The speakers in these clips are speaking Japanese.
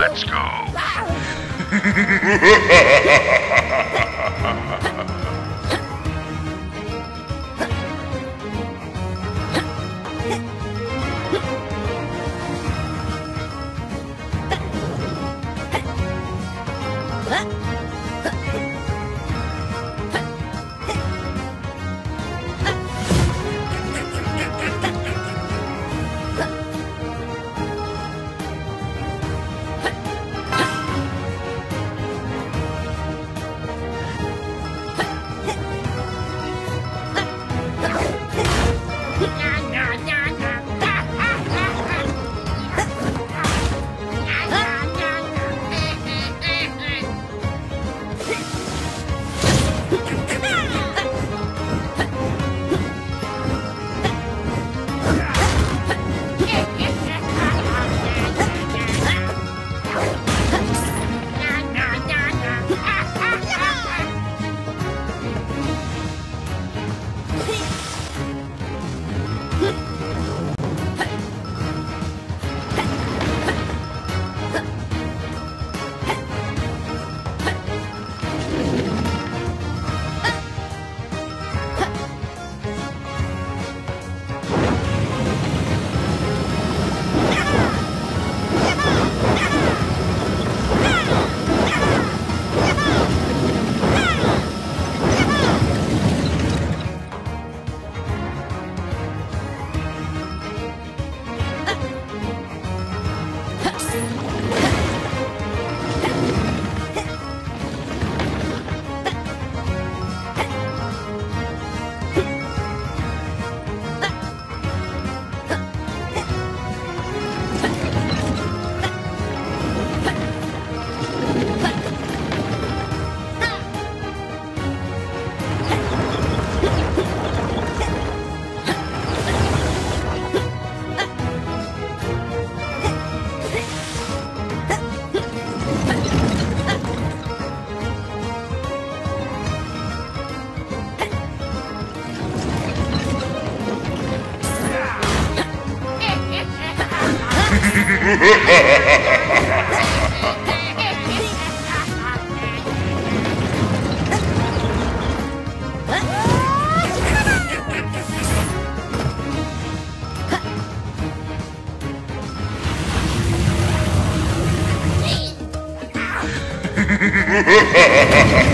Let's go. Ha ha ha ha ha!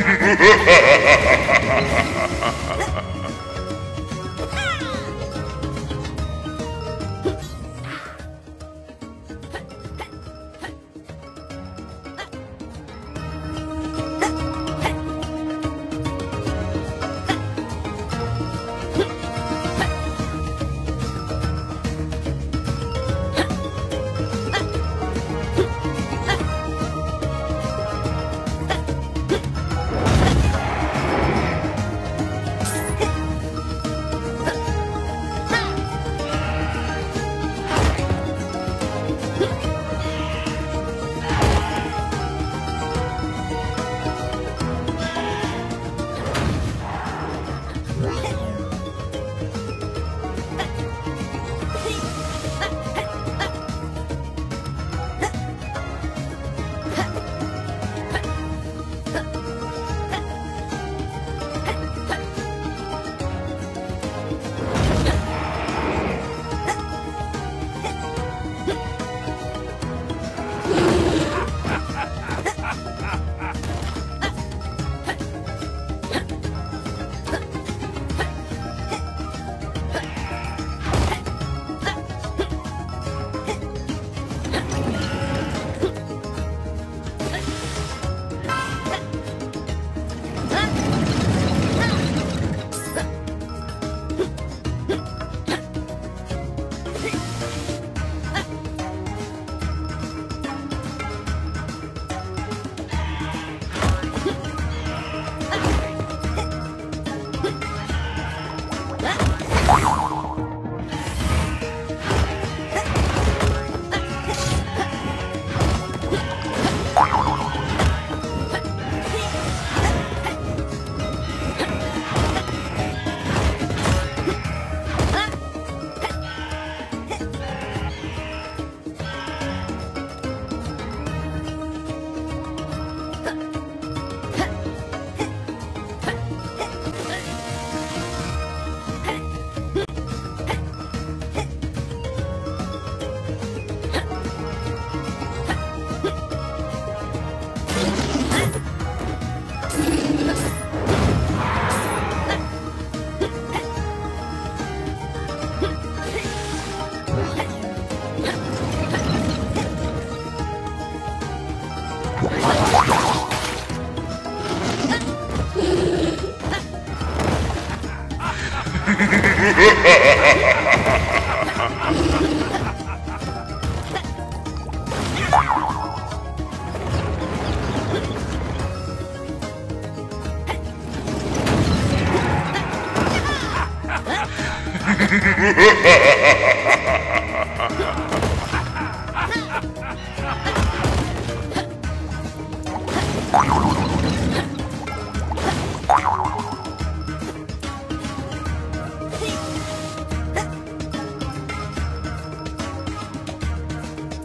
Ha ha ha ha ha! Ha ha ha ha ha!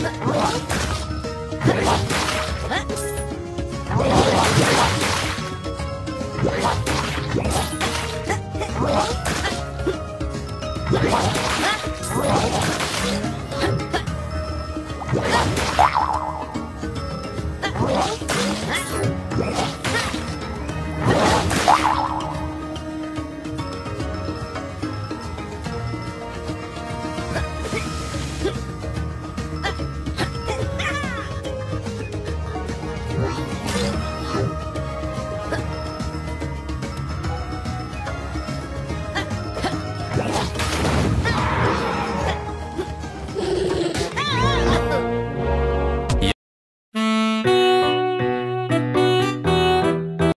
What?